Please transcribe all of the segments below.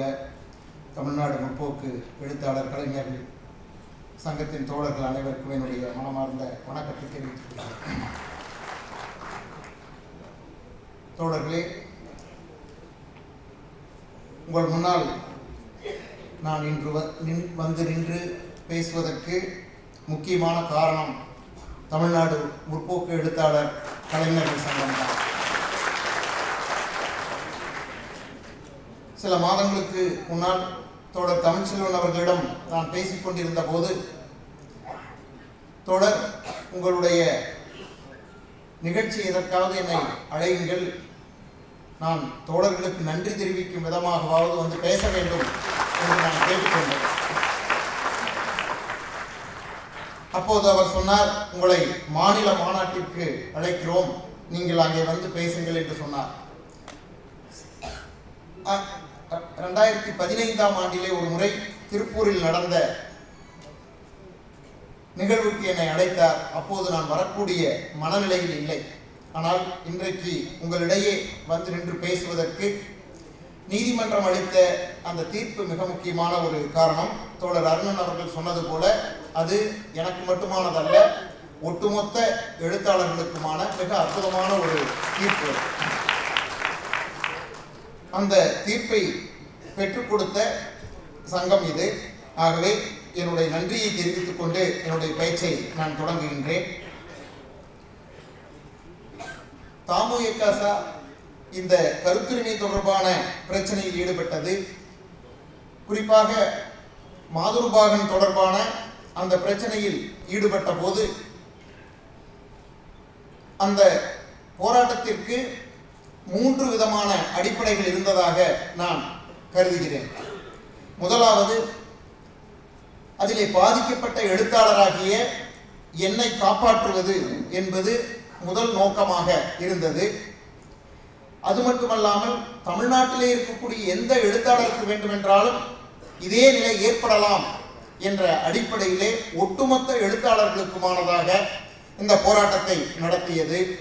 உள்ள தமிழ்நாடு முற்போக்கு எழுத்தாளர் கலைஞர்கள் சங்கத்தின் தோழர்கள் அனைவருக்கும் என்னுடைய மனமார்ந்த வணக்கத்தை தெரிவித்துக் தோழர்களே உங்கள் முன்னால் நான் இன்று நின் வந்து நின்று பேசுவதற்கு முக்கியமான காரணம் தமிழ்நாடு முற்போக்கு எழுத்தாளர் கலைஞர்கள் சங்கம் தான் சில மாதங்களுக்கு முன்னால் தோழர் தமிழ்ச்செல்வன் அவர்களிடம் நான் பேசிக் கொண்டிருந்த போது தொடர் உங்களுடைய நிகழ்ச்சி எதற்காவது என்னை அழையுங்கள். நான் தோழர்களுக்கு நன்றி தெரிவிக்கும் விதமாகவாவது வந்து பேச வேண்டும் என்று நான் கேட்டுக்கொண்டேன். அப்போது அவர் சொன்னார் உங்களை மாநில மாநாட்டிற்கு அழைக்கிறோம். நீங்கள் அங்கே வந்து பேசுங்கள் என்று சொன்னார். ரெண்டாயிரத்தி பதினைந்தாம் ஆண்டிலே ஒரு முறை திருப்பூரில் நடந்த நிகழ்வுக்கு என்னை அழைத்தார். அப்போது நான் வரக்கூடிய மனநிலையில் இல்லை. ஆனால் இன்றைக்கு உங்களிடையே வந்து நின்று பேசுவதற்கு நீதிமன்றம் அளித்த அந்த தீர்ப்பு மிக முக்கியமான ஒரு காரணம். தோழர் அருணன் அவர்கள் சொன்னது போல அது எனக்கு மட்டுமானதல்ல ஒட்டுமொத்த எழுத்தாளர்களுக்குமான மிக அற்புதமான ஒரு தீர்ப்பு. அந்த தீர்ப்பை பெற்றுக் கொடுத்த சங்கம் இது. ஆகவே என்னுடைய நன்றியை தெரிவித்துக் கொண்டு என்னுடைய பேச்சை நான் தொடங்குகின்றேன். தாமு எக்காசா இந்த கருத்துரிமை தொடர்பான பிரச்சனையில் ஈடுபட்டது. குறிப்பாக மாதுருபாகன் தொடர்பான அந்த பிரச்சனையில் ஈடுபட்ட போது அந்த போராட்டத்திற்கு மூன்று விதமான அடிப்படைகள் இருந்ததாக நான் கருதுகிறேன். முதலாவது அதிலே பாதிக்கப்பட்ட எழுத்தாளராகிய என்னை காப்பாற்றுவது என்பது முதல் நோக்கமாக இருந்தது. அது மட்டுமல்லாமல் தமிழ்நாட்டிலே இருக்கக்கூடிய எந்த எழுத்தாளருக்கு வேண்டுமென்றாலும் இதே நிலை ஏற்படலாம் என்ற அடிப்படையிலே ஒட்டுமொத்த எழுத்தாளர்களுக்குமானதாக இந்த போராட்டத்தை நடத்தியது.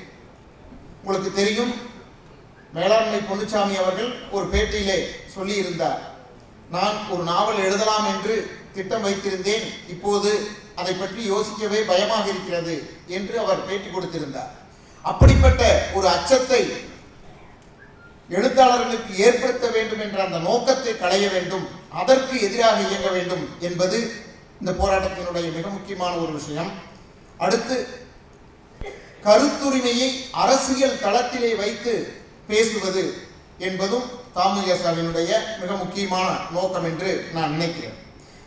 உங்களுக்கு தெரியும் மேலாண்மை பொன்னுச்சாமி அவர்கள் ஒரு பேட்டியிலே சொல்லியிருந்தார். நான் ஒரு நாவல் எழுதலாம் என்று திட்டம் வைத்திருந்தேன். இப்போது அதை பற்றி யோசிக்கவே பயமாக இருக்கிறது என்று அவர் பேட்டி கொடுத்திருந்தார். அப்படிப்பட்ட ஒரு அச்சத்தை எழுத்தாளர்களுக்கு ஏற்படுத்த வேண்டும் என்ற அந்த நோக்கத்தை களைய வேண்டும் அதற்கு எதிராக இயங்க வேண்டும் என்பது இந்த போராட்டத்தினுடைய மிக முக்கியமான ஒரு விஷயம். அடுத்து கருத்துரிமையை அரசியல் தளத்திலே வைத்து பேசுவது என்பதும் தாமுயசாவினுடைய மிக முக்கியமான நோக்கம் என்று நான் நினைக்கிறேன்.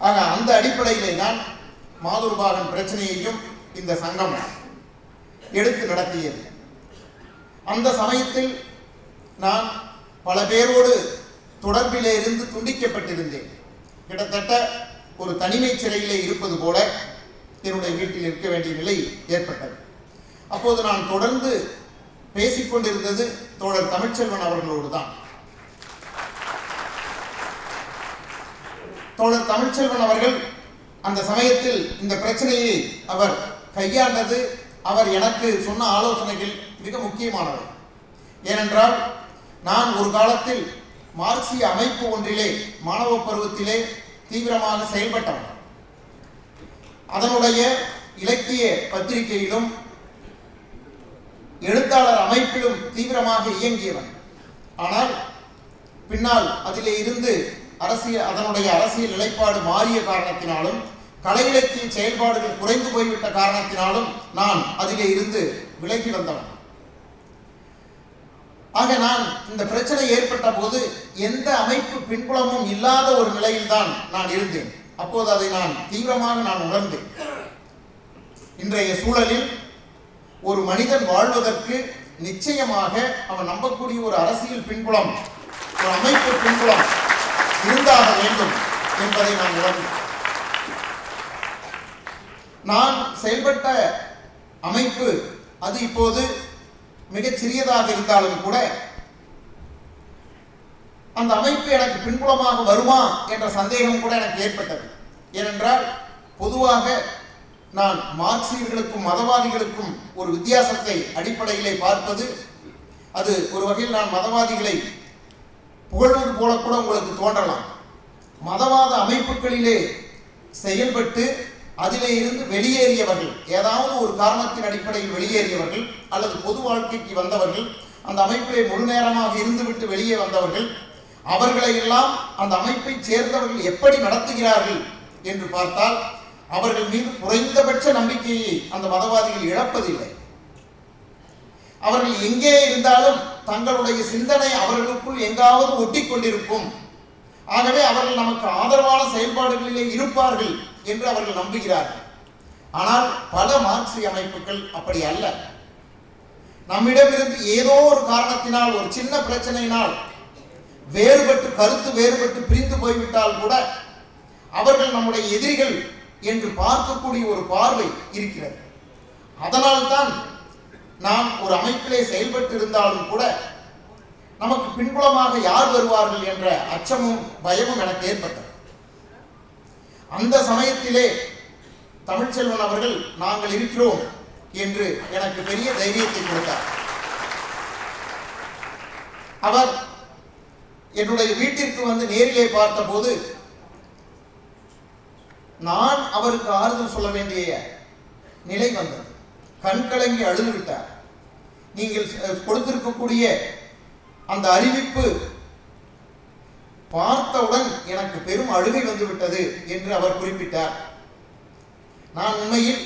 ஆக அந்த அடிப்படையிலே தான் மாதுர்பாகன் பிரச்சனையையும் இந்த சங்கம் எடுத்து நடத்தியது. அந்த சமயத்தில் நான் பல பேரோடு தொடர்பிலே இருந்து துண்டிக்கப்பட்டிருந்தேன். கிட்டத்தட்ட ஒரு தனிமை சிறையிலே இருப்பது போல என்னுடைய வீட்டில் இருக்க வேண்டிய நிலை ஏற்பட்டது. அப்போது நான் தொடர்ந்து பேசிக்கொண்டிருந்தது தோழர் தமிழ்ச்செல்வன் அவர்களோடு தான் தோழர் தமிழ்ச்செல்வன் அவர்கள் அந்த சமயத்தில் இந்த பிரச்சனையை அவர் கையாண்டது அவர் எனக்கு சொன்ன ஆலோசனைகள் மிக முக்கியமானவை. ஏனென்றால் நான் ஒரு காலத்தில் மார்க்சிய அமைப்பு ஒன்றிலே மாணவ பருவத்திலே தீவிரமாக செயல்பட்டவன். அதனுடைய இலக்கிய பத்திரிகையிலும் எழுத்தாளர் அமைப்பிலும் தீவிரமாக இயங்கியவன். ஆனால் பின்னால் அதிலே இருந்து அரசியல் அதனுடைய அரசியல் நிலைப்பாடு மாறிய காரணத்தினாலும் கலை இலக்கிய செயல்பாடுகள் குறைந்து போய்விட்ட காரணத்தினாலும் நான் அதிலே இருந்து விலகி வந்தவன். ஆக நான் இந்த பிரச்சனை ஏற்பட்ட போது எந்த அமைப்பு பின்புலமும் இல்லாத ஒரு நிலையில்தான் நான் இருந்தேன். அப்போது அதை நான் தீவிரமாக நான் உணர்ந்தேன். இன்றைய சூழலில் ஒரு மனிதன் வாழ்வதற்கு நிச்சயமாக அவன் நம்பக்கூடிய ஒரு அரசியல் பின்புலம் ஒரு அமைப்பு பின்புலம் இருந்தாக வேண்டும் என்பதை நான் உணர்ந்தேன் நான் செயல்பட்ட அமைப்பு அது இப்போது மிகச் சிறியதாக இருந்தாலும் கூட அந்த அமைப்பு எனக்கு பின்புலமாக வருமா என்ற சந்தேகம் கூட எனக்கு ஏற்பட்டது. ஏனென்றால் பொதுவாக நான் மார்க்சியர்களுக்கும் மதவாதிகளுக்கும் ஒரு வித்தியாசத்தை அடிப்படையிலே பார்ப்பது அது ஒரு வகையில் நான் மதவாதிகளை புகழ்வது போல கூட உங்களுக்கு தோன்றலாம். மதவாத அமைப்புகளிலே செயல்பட்டு அதிலே இருந்து வெளியேறியவர்கள் ஏதாவது ஒரு காரணத்தின் அடிப்படையில் வெளியேறியவர்கள் அல்லது பொது வாழ்க்கைக்கு வந்தவர்கள் அந்த அமைப்பிலே முழு நேரமாக இருந்துவிட்டு வெளியே வந்தவர்கள் அவர்களை எல்லாம் அந்த அமைப்பை சேர்ந்தவர்கள் எப்படி நடத்துகிறார்கள் என்று பார்த்தால் அவர்கள் மீது குறைந்தபட்ச நம்பிக்கையை அந்த மதவாதிகள் இழப்பதில்லை. அவர்கள் எங்கே இருந்தாலும் தங்களுடைய சிந்தனை அவர்களுக்குள் எங்காவது ஒட்டி கொண்டிருக்கும் ஆகவே அவர்கள் நமக்கு ஆதரவான செயல்பாடுகளிலே இருப்பார்கள் என்று அவர்கள் நம்புகிறார்கள். ஆனால் பல மார்க்சிய அமைப்புகள் அப்படி அல்ல. நம்மிடமிருந்து ஏதோ ஒரு காரணத்தினால் ஒரு சின்ன பிரச்சனையினால் வேறுபட்டு கருத்து வேறுபட்டு பிரிந்து போய்விட்டால் கூட அவர்கள் நம்முடைய எதிரிகள் என்று பார்க்கக்கூடிய ஒரு பார்வை இருக்கிறது. அதனால்தான் நாம் ஒரு அமைப்பிலே செயல்பட்டு இருந்தாலும் கூட நமக்கு பின்புலமாக யார் வருவார்கள் என்ற அச்சமும் பயமும் எனக்கு ஏற்பட்டது. அந்த சமயத்திலே தமிழ்ச்செல்வன் அவர்கள் நாங்கள் இருக்கிறோம் என்று எனக்கு பெரிய தைரியத்தை கொடுத்தார். அவர் என்னுடைய வீட்டிற்கு வந்து நேரிலே பார்த்தபோது நான் அவருக்கு ஆறுதல் சொல்ல வேண்டிய நிலை வந்தது. கண் கலங்கி நீங்கள் கொடுத்திருக்கக்கூடிய அந்த அறிவிப்பு பார்த்தவுடன் எனக்கு பெரும் அழுகை வந்துவிட்டது என்று அவர் குறிப்பிட்டார். நான் உண்மையில்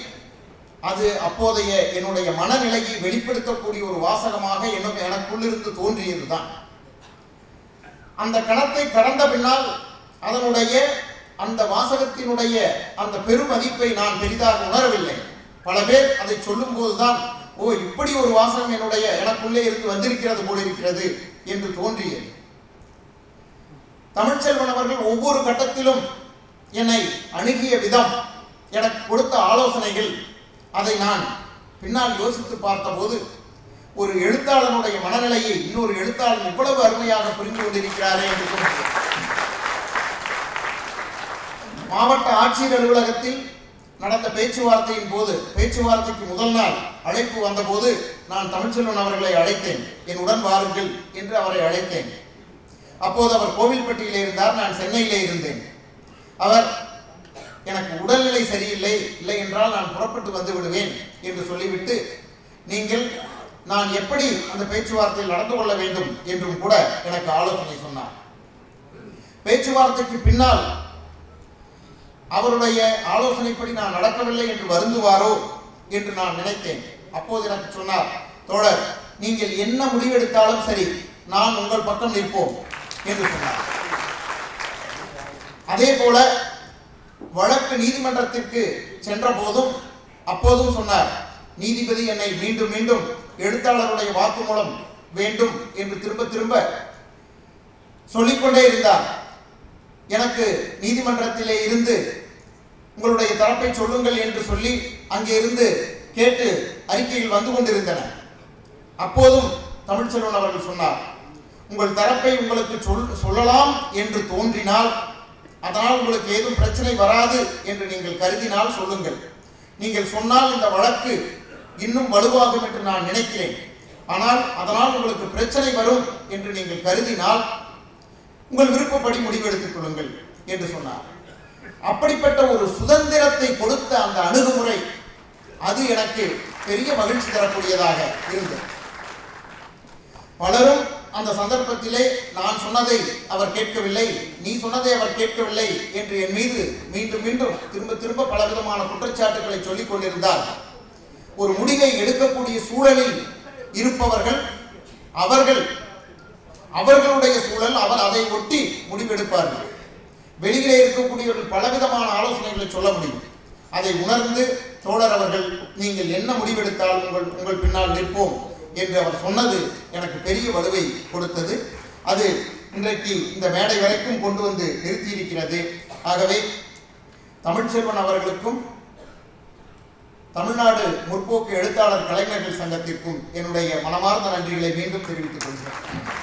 அது அப்போதைய என்னுடைய மனநிலையை வெளிப்படுத்தக்கூடிய ஒரு வாசகமாக என்னும் எனக்குள்ளிருந்து தோன்றியதுதான். அந்த கணத்தை கடந்த பின்னால் அதனுடைய அந்த வாசகத்தினுடைய அந்த பெருமதிப்பை நான் பெரிதாக உணரவில்லை. பல பேர் அதை சொல்லும் போதுதான் ஓ இப்படி ஒரு வாசகம் என்னுடைய எனக்குள்ளே இருந்து வந்திருக்கிறது போல இருக்கிறது என்று தோன்றியது. தமிழ்ச்செல்வன் அவர்கள் ஒவ்வொரு கட்டத்திலும் என்னை அணுகிய விதம் எனக்கு கொடுத்த ஆலோசனைகள் அதை நான் பின்னால் யோசித்து பார்த்தபோது ஒரு எழுத்தாளனுடைய மனநிலையை இன்னொரு எழுத்தாளன் இவ்வளவு அருமையாக புரிந்து கொண்டிருக்கிறாரே என்று தோன்றியது. மாவட்ட ஆட்சியர் அலுவலகத்தில் நடந்த பேச்சுவார்த்தையின் போது பேச்சுவார்த்தைக்கு முதல் நாள் அழைப்பு வந்தபோது நான் தமிழ்ச்செல்வன் அவர்களை அழைத்தேன். என் உடன் வாருங்கள் என்று அவரை அழைத்தேன். அப்போது அவர் கோவில்பட்டியிலே இருந்தார் நான் சென்னையிலே இருந்தேன். அவர் எனக்கு உடல்நிலை சரியில்லை இல்லை என்றால் நான் புறப்பட்டு வந்து விடுவேன் என்று சொல்லிவிட்டு நீங்கள் நான் எப்படி அந்த பேச்சுவார்த்தையில் நடந்து கொள்ள வேண்டும்? என்றும் கூட எனக்கு ஆலோசனை சொன்னார். பேச்சுவார்த்தைக்கு பின்னால் அவருடைய ஆலோசனைப்படி நான் நடக்கவில்லை என்று வருந்துவாரோ என்று நான் நினைத்தேன். அப்போது எனக்கு சொன்னார் தோழர் நீங்கள் என்ன முடிவெடுத்தாலும் சரி நான் உங்கள் பக்கம் நிற்போம் என்று சொன்னார். அதே போல வழக்கு நீதிமன்றத்திற்கு சென்ற போதும் அப்போதும் சொன்னார் நீதிபதி என்னை மீண்டும் மீண்டும் எழுத்தாளருடைய வாக்குமூலம் வேண்டும் என்று திரும்ப திரும்ப சொல்லிக்கொண்டே இருந்தார். எனக்கு நீதிமன்றத்திலே இருந்து உங்களுடைய தரப்பை சொல்லுங்கள் என்று சொல்லி அங்கே இருந்து கேட்டு அறிக்கையில் வந்து கொண்டிருந்தன. அப்போதும் தமிழ்ச்செல்வன் அவர்கள் சொன்னார் உங்கள் தரப்பை உங்களுக்கு சொல் சொல்லலாம் என்று தோன்றினால் அதனால் உங்களுக்கு ஏதும் பிரச்சனை வராது என்று நீங்கள் கருதினால் சொல்லுங்கள். நீங்கள் சொன்னால் இந்த வழக்கு இன்னும் வலுவாகும் என்று நான் நினைக்கிறேன். ஆனால் அதனால் உங்களுக்கு பிரச்சனை வரும் என்று நீங்கள் கருதினால் உங்கள் விருப்பப்படி முடிவெடுத்துக் கொள்ளுங்கள் என்று சொன்னார். அப்படிப்பட்ட ஒரு சுதந்திரத்தை கொடுத்த அந்த அணுகுமுறை அது எனக்கு பெரிய மகிழ்ச்சி தரக்கூடியதாக இருந்தது. பலரும் அந்த சந்தர்ப்பத்திலே நான் சொன்னதை அவர் கேட்கவில்லை நீ சொன்னதை அவர் கேட்கவில்லை என்று என் மீது மீண்டும் மீண்டும் திரும்ப திரும்ப பலவிதமான குற்றச்சாட்டுகளை சொல்லிக் கொண்டிருந்தார். ஒரு முடிவை எடுக்கக்கூடிய சூழலில் இருப்பவர்கள் அவர்கள் அவர்களுடைய சூழல் அவர் அதை ஒட்டி முடிவெடுப்பார்கள். வெளியிலே இருக்கக்கூடியவர்கள் பலவிதமான ஆலோசனைகளை சொல்ல முடியும். அதை உணர்ந்து தோழர் அவர்கள் நீங்கள் என்ன முடிவெடுத்தால் உங்கள் உங்கள் பின்னால் நிற்போம் என்று அவர் சொன்னது எனக்கு பெரிய வலுவை கொடுத்தது. அது இன்றைக்கு இந்த மேடை வரைக்கும் கொண்டு வந்து நிறுத்தியிருக்கிறது. ஆகவே தமிழ்ச்செல்வன் அவர்களுக்கும் தமிழ்நாடு முற்போக்கு எழுத்தாளர் கலைஞர்கள் சங்கத்திற்கும் என்னுடைய மனமார்ந்த நன்றிகளை மீண்டும் தெரிவித்துக் கொள்கிறேன்.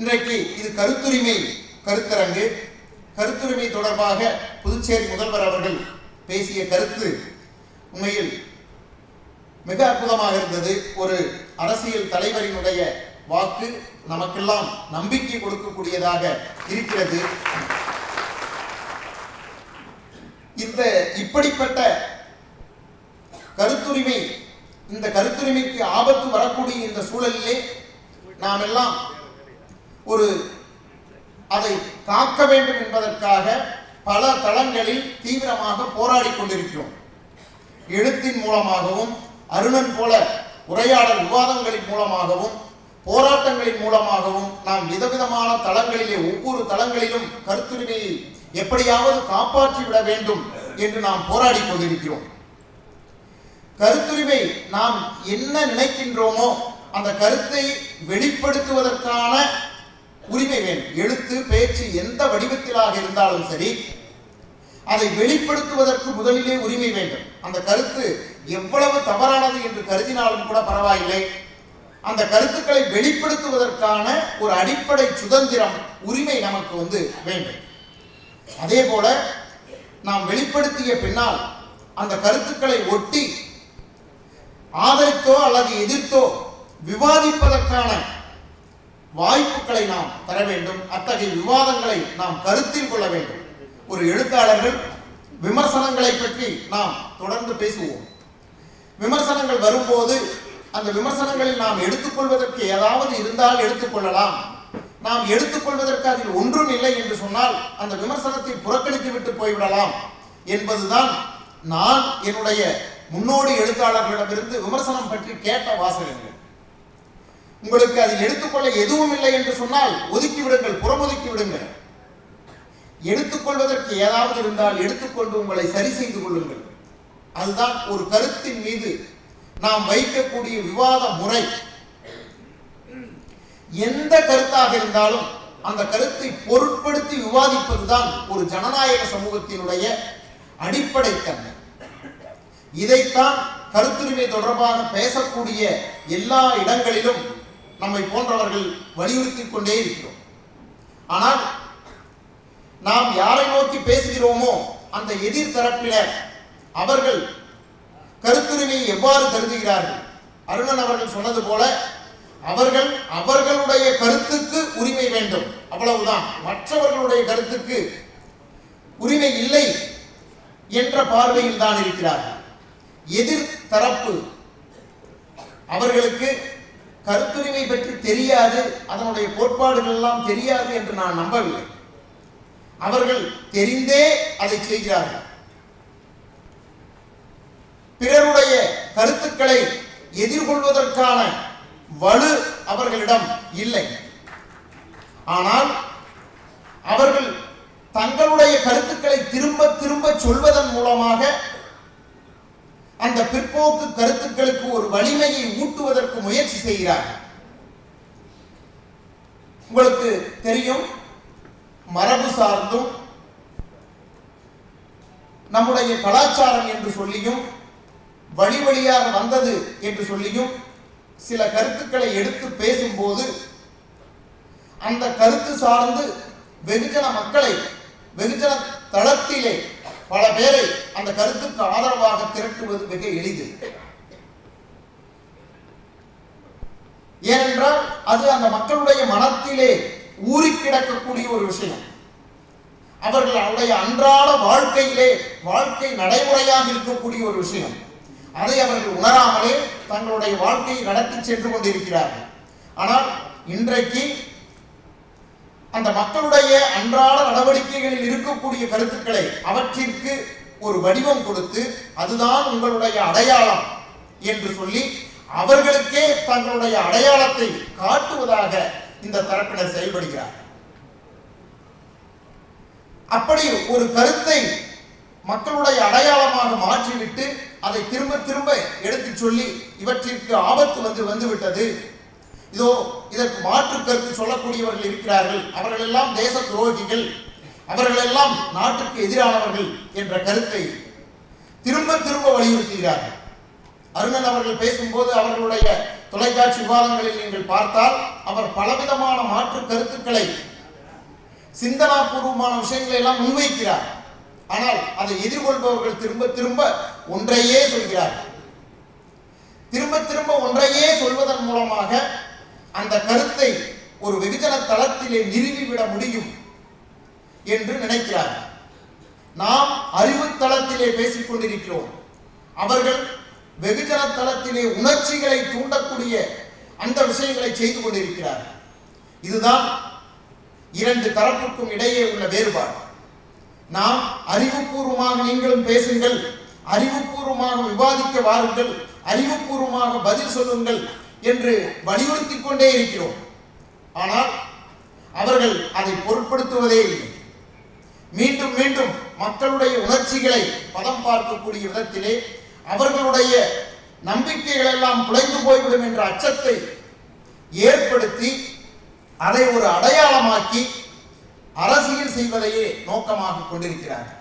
இன்றைக்கு இது கருத்துரிமை கருத்தரங்கு. கருத்துரிமை தொடர்பாக புதுச்சேரி முதல்வர் அவர்கள் பேசிய கருத்து உண்மையில் மிக அற்புதமாக இருந்தது. ஒரு அரசியல் தலைவரினுடைய வாக்கு நமக்கெல்லாம் நம்பிக்கை கொடுக்கக்கூடியதாக இருக்கிறது. இந்த இப்படிப்பட்ட கருத்துரிமை இந்த கருத்துரிமைக்கு ஆபத்து வரக்கூடிய இந்த சூழலிலே நாம் எல்லாம் ஒரு அதை காக்க வேண்டும் என்பதற்காக பல தளங்களில் தீவிரமாக போராடி கொண்டிருக்கிறோம். எழுத்தின் மூலமாகவும் அருணன் போல உரையாடல் விவாதங்களின் மூலமாகவும் போராட்டங்களின் மூலமாகவும் நாம் விதவிதமான தளங்களிலே ஒவ்வொரு தளங்களிலும் கருத்துரிமையை எப்படியாவது காப்பாற்றி விட வேண்டும் என்று நாம் போராடி கொண்டிருக்கிறோம். கருத்துரிமை நாம் என்ன நினைக்கின்றோமோ அந்த கருத்தை வெளிப்படுத்துவதற்கான உரிமை வேண்டும் எழுத்து பேச்சு எந்த வடிவத்திலாக இருந்தாலும் சரி அதை வெளிப்படுத்துவதற்கு முதலிலே உரிமை வேண்டும். அந்த கருத்து எவ்வளவு தவறானது என்று கருதினாலும் கூட பரவாயில்லை. அந்த கருத்துக்களை வெளிப்படுத்துவதற்கான ஒரு அடிப்படை சுதந்திரம் உரிமை நமக்கு வந்து வேண்டும். அதே போல நாம் வெளிப்படுத்திய பின்னால் அந்த கருத்துக்களை ஒட்டி ஆதரித்தோ அல்லது எதிர்த்தோ விவாதிப்பதற்கான வாய்ப்புகளை நாம் தர வேண்டும். அத்தகைய விவாதங்களை நாம் கருத்தில் கொள்ள வேண்டும். ஒரு எழுத்தாளர்கள் விமர்சனங்களை பற்றி நாம் தொடர்ந்து பேசுவோம். விமர்சனங்கள் வரும்போது அந்த விமர்சனங்களில் நாம் எடுத்துக்கொள்வதற்கு ஏதாவது இருந்தால் எடுத்துக்கொள்ளலாம். நாம் எடுத்துக்கொள்வதற்கு அதில் ஒன்றும் இல்லை என்று சொன்னால் அந்த விமர்சனத்தை புறக்கணித்து விட்டு போய்விடலாம் என்பதுதான் நான் என்னுடைய முன்னோடி எழுத்தாளர்களிடமிருந்து விமர்சனம் பற்றி கேட்ட வாசகங்கள் உங்களுக்கு அதில் எடுத்துக்கொள்ள எதுவும் இல்லை என்று சொன்னால் ஒதுக்கி விடுங்கள் புறமொதுக்கி விடுங்கள் எடுத்துக்கொள்வதற்கு ஏதாவது இருந்தால் எடுத்துக்கொண்டு உங்களை சரி செய்து கொள்ளுங்கள். அதுதான் ஒரு கருத்தின் மீது நாம் வைக்கக்கூடிய விவாத முறை. எந்த கருத்தாக இருந்தாலும் அந்த கருத்தை பொருட்படுத்தி விவாதிப்பதுதான் ஒரு ஜனநாயக சமூகத்தினுடைய அடிப்படை தன்மை இதைத்தான் கருத்துரிமை தொடர்பாக பேசக்கூடிய எல்லா இடங்களிலும் நம்மை போன்றவர்கள் வலியுறுத்தி கொண்டே இருக்கிறோம். ஆனால் நாம் யாரை நோக்கி பேசுகிறோமோ அந்த எதிர் தரப்பினர் அவர்கள் கருத்துரிமையை எவ்வாறு கருதுகிறார்கள் அருணன் அவர்கள் சொன்னது போல அவர்கள் அவர்களுடைய கருத்துக்கு உரிமை வேண்டும். அவ்வளவுதான். மற்றவர்களுடைய கருத்துக்கு உரிமை இல்லை என்ற பார்வையில் தான் இருக்கிறார்கள். எதிர் தரப்பு அவர்களுக்கு கருத்துரிமை பற்றி தெரியாது அதனுடைய கோட்பாடுகள் எல்லாம் தெரியாது என்று நான் நம்பவில்லை. அவர்கள் தெரிந்தே அதை செய்கிறார்கள். பிறருடைய கருத்துக்களை எதிர்கொள்வதற்கான வலு அவர்களிடம் இல்லை. ஆனால் அவர்கள் தங்களுடைய கருத்துக்களை திரும்ப திரும்ப சொல்வதன் மூலமாக அந்த பிற்போக்கு கருத்துக்களுக்கு ஒரு வலிமையை ஊட்டுவதற்கு முயற்சி செய்கிறார்கள் உங்களுக்கு தெரியும் மரபு சார்ந்தும் நம்முடைய கலாச்சாரம் என்று சொல்லியும் வழி வழியாக வந்தது என்று சொல்லியும் சில கருத்துக்களை எடுத்து பேசும்போது அந்த கருத்து சார்ந்து வெகுஜன மக்களை வெகுஜன தளத்திலே பல பேரை அந்த கருத்துக்கு ஆதரவாக திரட்டுவது மிக எளிது. ஏனென்றால் அது அந்த மக்களுடைய மனத்திலே ஊறி கிடக்கக்கூடிய ஒரு விஷயம். அவர்கள் அவருடைய அன்றாட வாழ்க்கையிலே வாழ்க்கை நடைமுறையாக இருக்கக்கூடிய ஒரு விஷயம். அதை அவர்கள் உணராமலே தங்களுடைய வாழ்க்கையை நடத்தி சென்று கொண்டிருக்கிறார்கள். ஆனால் இன்றைக்கு அந்த மக்களுடைய அன்றாட நடவடிக்கைகளில் இருக்கக்கூடிய கருத்துக்களை அவற்றிற்கு ஒரு வடிவம் கொடுத்து அதுதான் உங்களுடைய அடையாளம் என்று சொல்லி அவர்களுக்கே தங்களுடைய அடையாளத்தை காட்டுவதாக இந்த தரப்பினர் செயல்படுகிறார். அப்படி ஒரு கருத்தை மக்களுடைய அடையாளமாக மாற்றிவிட்டு அதை திரும்ப திரும்ப எடுத்துச் சொல்லி இவற்றிற்கு ஆபத்து வந்து வந்துவிட்டது இதோ இதற்கு மாற்று கருத்து சொல்லக்கூடியவர்கள் இருக்கிறார்கள். அவர்கள் எல்லாம் தேச துரோகிகள். அவர்கள் எல்லாம் நாட்டுக்கு எதிரானவர்கள் என்ற கருத்தை திரும்ப திரும்ப வலியுறுத்துகிறார்கள். அருணன் அவர்கள் பேசும்போது அவர்களுடைய தொலைக்காட்சி விவாதங்களில் நீங்கள் பார்த்தால் அவர் பலவிதமான மாற்று கருத்துக்களை சிந்தனாபூர்வமான விஷயங்களை எல்லாம் முன்வைக்கிறார். ஆனால் அதை எதிர்கொள்பவர்கள் திரும்ப திரும்ப ஒன்றையே சொல்கிறார்கள். திரும்ப திரும்ப ஒன்றையே சொல்வதன் மூலமாக அந்த கருத்தை ஒரு வெகுஜன தளத்திலே நிறுவிவிட முடியும் என்று நினைக்கிறார். நாம் அறிவு தளத்திலே பேசிக் கொண்டிருக்கிறோம். அவர்கள் வெகுஜன தளத்திலே உணர்ச்சிகளை தூண்டக்கூடிய அந்த விஷயங்களை செய்து கொண்டிருக்கிறார்கள் இதுதான் இரண்டு தரப்புக்கும் இடையே உள்ள வேறுபாடு. நாம் அறிவுபூர்வமாக நீங்களும் பேசுங்கள் அறிவுபூர்வமாக விவாதிக்க வாருங்கள் அறிவுபூர்வமாக பதில் சொல்லுங்கள் என்று வலியுறுத்தி கொண்டே இருக்கிறோம். ஆனால் அவர்கள் அதை பொருட்படுத்துவதே இல்லை. மீண்டும் மீண்டும் மக்களுடைய உணர்ச்சிகளை பதம் பார்க்கக்கூடிய விதத்திலே அவர்களுடைய நம்பிக்கைகள் எல்லாம் குலைந்து போய்விடும் என்ற அச்சத்தை ஏற்படுத்தி அதை ஒரு அடையாளமாக்கி அரசியல் செய்வதையே நோக்கமாக கொண்டிருக்கிறார்கள்.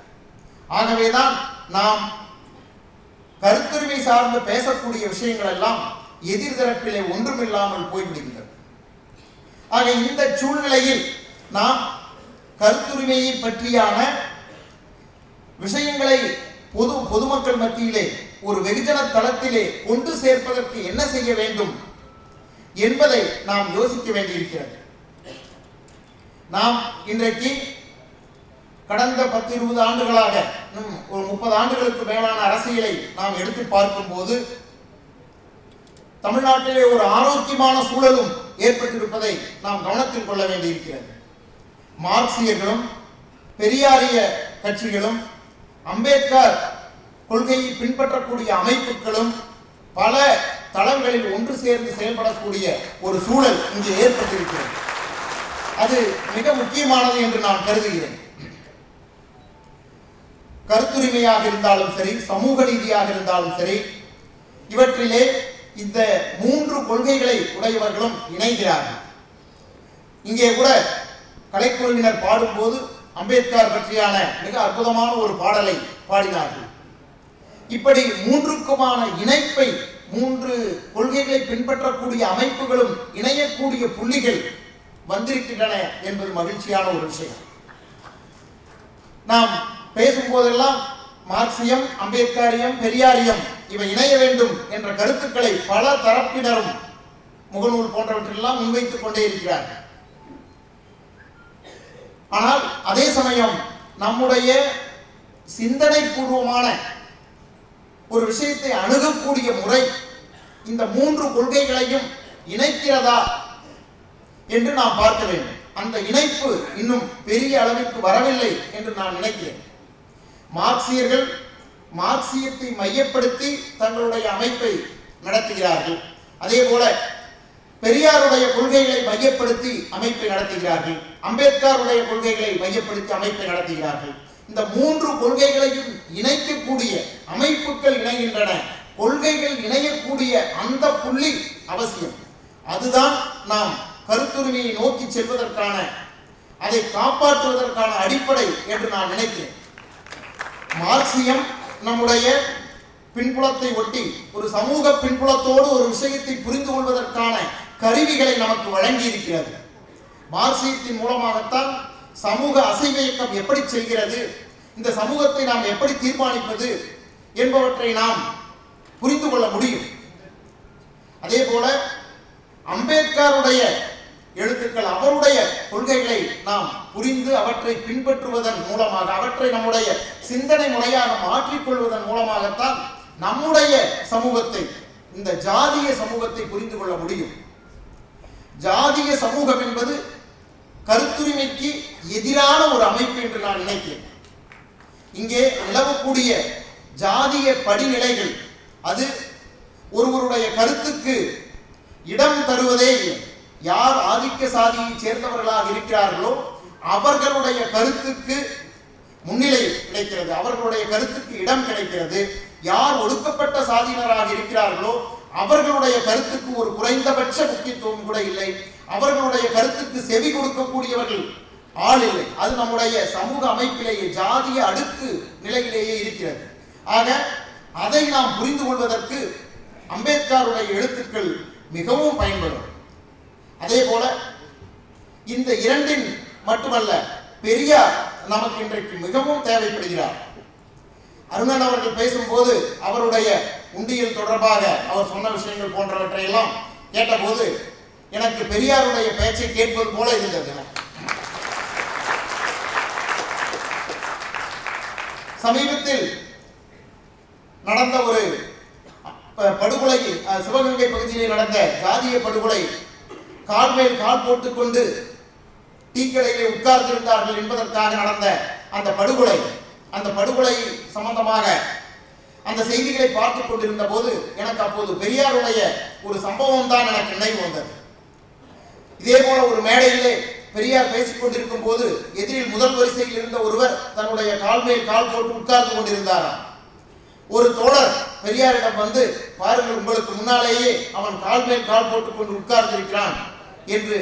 ஆகவேதான் நாம் கருத்துரிமை சார்ந்து பேசக்கூடிய விஷயங்கள் எல்லாம் எதிர்தரப்பிலே ஒன்றுமில்லாமல் போய்விடுகின்றது ஆக இந்த சூழ்நிலையில் நாம் கருத்துரிமையை பற்றியான விஷயங்களை பொது பொதுமக்கள் மத்தியிலே ஒரு வெகுஜன தளத்திலே கொண்டு சேர்ப்பதற்கு என்ன செய்ய வேண்டும் என்பதை நாம் யோசிக்க வேண்டியிருக்கிறது. நாம் இன்றைக்கு கடந்த பத்து இருபது ஆண்டுகளாக ஒரு முப்பது ஆண்டுகளுக்கு மேலான அரசியலை நாம் எடுத்து பார்க்கும் போது தமிழ்நாட்டிலே ஒரு ஆரோக்கியமான சூழலும் ஏற்பட்டிருப்பதை நாம் கவனத்தில் கொள்ள வேண்டியிருக்கிறது. மார்க்சியர்களும் பெரியாரிய கட்சிகளும் அம்பேத்கர் கொள்கையை பின்பற்றக்கூடிய அமைப்புகளும் பல தளங்களில் ஒன்று சேர்ந்து செயல்படக்கூடிய ஒரு சூழல் இங்கு ஏற்பட்டிருக்கிறது. அது மிக முக்கியமானது என்று நான் கருதுகிறேன். கருத்துரிமையாக இருந்தாலும் சரி சமூக நீதியாக இருந்தாலும் சரி இவற்றிலே இந்த மூன்று கொள்கைகளை உடையவர்களும் இணைகிறார்கள். இங்கே கூட கலைக்குழுவினர் பாடும்போது அம்பேத்கர் பற்றியான மிக அற்புதமான ஒரு பாடலை பாடினார்கள். இப்படி மூன்றுக்குமான இணைப்பை மூன்று கொள்கைகளை பின்பற்றக்கூடிய அமைப்புகளும் இணையக்கூடிய புள்ளிகள் வந்திருக்கின்றன என்பது மகிழ்ச்சியான ஒரு விஷயம். நாம் பேசும்போதெல்லாம் மார்க்சியம் அம்பேத்கரியம் பெரியாரியம் இவை இணைய வேண்டும் என்ற கருத்துக்களை பல தரப்பினரும் முகநூல் போன்றவற்றெல்லாம் முன்வைத்துக் கொண்டே இருக்கிறார்கள். ஆனால் அதே சமயம் நம்முடைய சிந்தனை பூர்வமான ஒரு விஷயத்தை அணுகக்கூடிய முறை இந்த மூன்று கொள்கைகளையும் இணைக்கிறதா என்று நாம் பார்க்க வேண்டும். அந்த இணைப்பு இன்னும் பெரிய அளவிற்கு வரவில்லை என்று நான் நினைக்கிறேன். மார்க்சியர்கள் மார்க்சியத்தை மையப்படுத்தி தங்களுடைய அமைப்பை நடத்துகிறார்கள். அதே போல பெரியாருடைய கொள்கைகளை மையப்படுத்தி அமைப்பை நடத்துகிறார்கள். அம்பேத்கருடைய கொள்கைகளை மையப்படுத்தி அமைப்பை நடத்துகிறார்கள். இந்த மூன்று கொள்கைகளையும் இணைக்கக்கூடிய அமைப்புகள் இணைகின்றன. கொள்கைகள் இணையக்கூடிய அந்த புள்ளி அவசியம். அதுதான் நாம் கருத்துரிமையை நோக்கி செல்வதற்கான அதை காப்பாற்றுவதற்கான அடிப்படை என்று நான் நினைக்கிறேன். மார்க்சியம் நம்முடைய பின்புலத்தை ஒட்டி ஒரு சமூக பின்புலத்தோடு ஒரு விஷயத்தை புரிந்து கொள்வதற்கான கருவிகளை நமக்கு வழங்கி இருக்கிறது மார்க்சியத்தின் மூலமாகத்தான் சமூக அசைவ இயக்கம் எப்படி செல்கிறது இந்த சமூகத்தை நாம் எப்படி தீர்மானிப்பது என்பவற்றை நாம் புரிந்து கொள்ள முடியும். அதே போல அம்பேத்கருடைய எழுத்துக்கள் அவருடைய கொள்கைகளை நாம் புரிந்து அவற்றை பின்பற்றுவதன் மூலமாக அவற்றை நம்முடைய சிந்தனை முறையாக மாற்றிக்கொள்வதன் மூலமாகத்தான் நம்முடைய சமூகத்தை இந்த ஜாதிய சமூகத்தை புரிந்து கொள்ள முடியும். ஜாதிய சமூகம் என்பது கருத்துரிமைக்கு எதிரான ஒரு அமைப்பு என்று நான் நினைக்கிறேன். இங்கே நிலவக்கூடிய ஜாதிய படிநிலைகள் அது ஒருவருடைய கருத்துக்கு இடம் தருவதே இல்லை. யார் ஆதிக்க சாதியை சேர்ந்தவர்களாக இருக்கிறார்களோ அவர்களுடைய கருத்துக்கு முன்னிலை கிடைக்கிறது. அவர்களுடைய கருத்துக்கு இடம் கிடைக்கிறது. யார் ஒடுக்கப்பட்ட சாதியினராக இருக்கிறார்களோ அவர்களுடைய கருத்துக்கு ஒரு குறைந்தபட்ச முக்கியத்துவம் கூட இல்லை. அவர்களுடைய கருத்துக்கு செவி கொடுக்கக்கூடியவர்கள் ஆள் இல்லை. அது நம்முடைய சமூக அமைப்பிலேயே ஜாதிய அடுக்கு நிலையிலேயே இருக்கிறது. ஆக அதை நாம் புரிந்து கொள்வதற்கு அம்பேத்கருடைய எழுத்துக்கள் மிகவும் பயன்படும். அதே போல இந்த இரண்டின் மட்டுமல்ல பெரியார் நமக்கு இன்றைக்கு மிகவும் தேவைப்படுகிறார். அருணன் அவர்கள் பேசும்போது அவருடைய உண்டியல் தொடர்பாக அவர் சொன்ன விஷயங்கள் போன்றவற்றை எல்லாம் கேட்டபோது எனக்கு பெரியாருடைய பேச்சை கேட்பது போல இருந்தது. சமீபத்தில் நடந்த ஒரு படுகொலை சிவகங்கை பகுதியில் நடந்த ஜாதிய படுகொலை கால் மேல் கால் போட்டுக்கொண்டு டீக்கடையிலே உட்கார்ந்திருந்தார்கள் என்பதற்காக நடந்த அந்த படுகொலை அந்த படுகொலை சம்பந்தமாக அந்த செய்திகளை பார்த்து கொண்டிருந்த போது எனக்கு அப்போது பெரியாருடைய ஒரு சம்பவம் தான் எனக்கு நினைவு வந்தது. இதே போல ஒரு மேடையிலே பெரியார் பேசிக் கொண்டிருக்கும் போது எதிரில் முதல் வரிசையில் இருந்த ஒருவர் தன்னுடைய கால் மேல் கால் போட்டு உட்கார்ந்து கொண்டிருந்தாராம். ஒரு தோழர் பெரியாரிடம் வந்து பாருங்கள் உங்களுக்கு முன்னாலேயே அவன் கால் மேல் கால் போட்டுக் கொண்டு உட்கார்ந்திருக்கிறான். என்று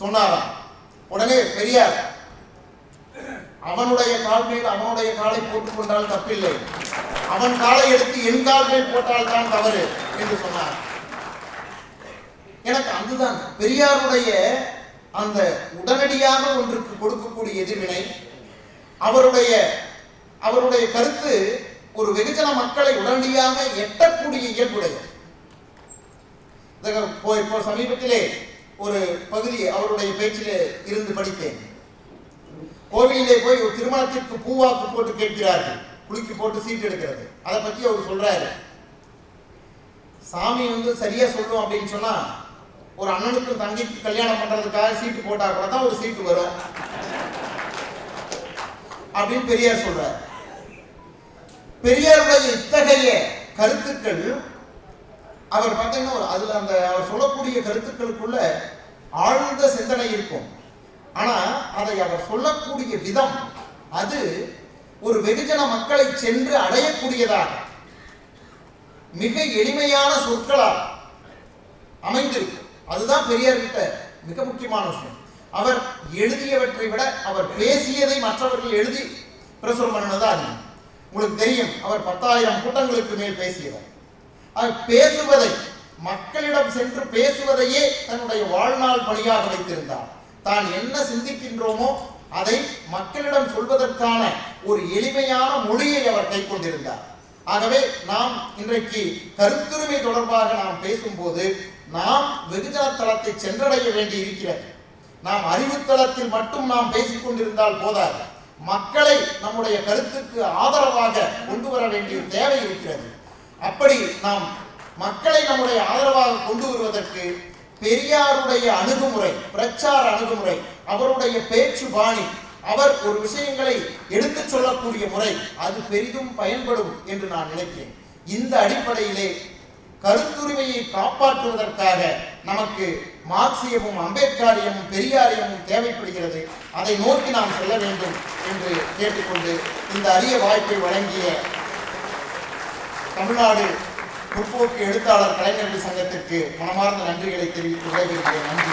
சொன்னாராம். உடனே பெரியார் அவனுடைய கால் மேல் அவனுடைய காலை போட்டுக் கொண்டால் தப்பில்லை. அவன் காலை எடுத்து என் கால் மேல் போட்டால் தான் தவறு என்று சொன்னார். எனக்கு அதுதான் பெரியாருடைய அந்த உடனடியாக ஒன்றுக்கு கொடுக்கக்கூடிய எதிர்வினை அவருடைய அவருடைய கருத்து ஒரு வெகுஜன மக்களை உடனடியாக எட்டக்கூடிய இயல்புடைய இப்போ இப்போ சமீபத்திலே ஒரு பகுதி அவருடைய பேச்சிலே இருந்து படித்தேன். கோவிலிலே போய் ஒரு திருமணத்திற்கு பூவாக்கு போட்டு கேட்கிறார்கள். குலுக்கி போட்டு சீட்டு எடுக்கிறது. அதை பத்தி அவர் சொல்றாரு. சாமி வந்து சரியா சொல்லும் அப்படின்னு சொன்னா ஒரு அண்ணனுக்கும் தங்கைக்கு கல்யாணம் பண்றதுக்காக சீட்டு போட்டா கூட தான் ஒரு சீட்டு வரும். அப்படின்னு பெரியார் சொல்றார். பெரியாருடைய இத்தகைய கருத்துக்கள் அவர் பார்த்தீங்கன்னா ஒரு அதுல அந்த அவர் சொல்லக்கூடிய கருத்துக்களுக்குள்ள ஆழ்ந்த சிந்தனை இருக்கும். ஆனா அதை அவர் சொல்லக்கூடிய விதம் அது ஒரு வெகுஜன மக்களை சென்று அடையக்கூடியதாக மிக எளிமையான சொற்களால் அமைந்திருக்கும் அதுதான் பெரியார்கிட்ட மிக முக்கியமான விஷயம். அவர் எழுதியவற்றை விட அவர் பேசியதை மற்றவர்கள் எழுதி பிரசுரம் பண்ணினது அதிகம் உங்களுக்கு தெரியும் அவர் பத்தாயிரம் கூட்டங்களுக்கு மேல் பேசியவர். பேசுவதை மக்களிடம் சென்று பேசுவதையே தன்னுடைய வாழ்நாள் பணியாக வைத்திருந்தார் தான் என்ன சிந்திக்கின்றோமோ அதை மக்களிடம் சொல்வதற்கான ஒரு எளிமையான மொழியை அவர் கை கொண்டிருந்தார். ஆகவே நாம் இன்றைக்கு கருத்துரிமை தொடர்பாக நாம் பேசும்போது நாம் வெகுஜன தளத்தை சென்றடைய வேண்டி இருக்கிறது. நாம் அறிவுத்தளத்தில் மட்டும் நாம் பேசிக் கொண்டிருந்தால் போதாது. மக்களை நம்முடைய கருத்துக்கு ஆதரவாக கொண்டு வர வேண்டிய தேவை இருக்கிறது. அப்படி நாம் மக்களை நம்முடைய ஆதரவாக கொண்டு வருவதற்கு பெரியாருடைய அணுகுமுறை பிரச்சார அணுகுமுறை அவருடைய பேச்சு பாணி அவர் ஒரு விஷயங்களை எடுத்துச் சொல்லக்கூடிய முறை அது பெரிதும் பயன்படும் என்று நான் நினைக்கிறேன். இந்த அடிப்படையிலே கருத்துரிமையை காப்பாற்றுவதற்காக நமக்கு மார்க்சியமும் அம்பேத்கரியமும் பெரியாரியமும் தேவைப்படுகிறது. அதை நோக்கி நாம் செல்ல வேண்டும் என்று கேட்டுக்கொண்டு இந்த அரிய வாய்ப்பை வழங்கிய தமிழ்நாடு முற்போக்கு எழுத்தாளர் கலைஞர்கள் சங்கத்திற்கு மனமார்ந்த நன்றிகளை தெரிவித்து விடைபெறுகிறேன். நன்றி